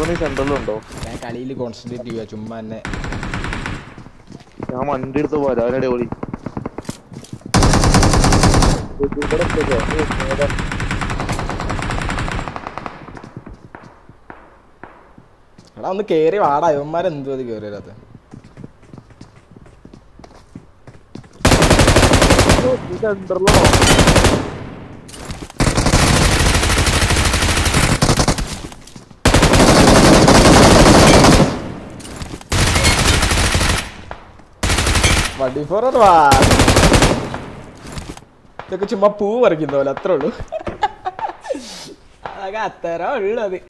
നീ സെന്ററിലുണ്ടോ ഞാൻ കളിയിൽ കോൺസെൻട്രേറ്റ് ചെയ്യുക ചുമ്മാ എന്നെ. ഞാൻ വണ്ടി എടുത്ത് പോരാ അവനടി നേരെ എടാ ഒന്ന് കേറി വാടാ ഇവന്മാരെന്തു അത് കേറി വരാത്ത നീ വണ്ടി ഫോർ ഇതൊക്കെ ചുമ്മാ പൂ പറിക്കുന്ന പോലെ അത്രേ ഉള്ളൂ. അതൊക്കെ അത്ര ഉള്ളത്.